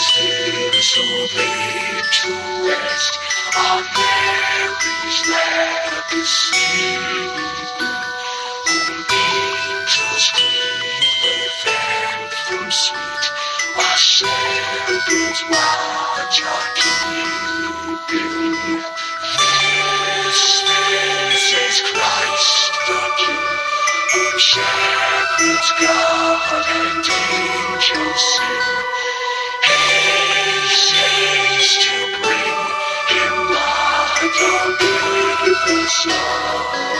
Angels who laid to rest on Mary's angels sweet, while shepherds watch keeping. This, this is Christ the King, shepherds guard and angels sing. To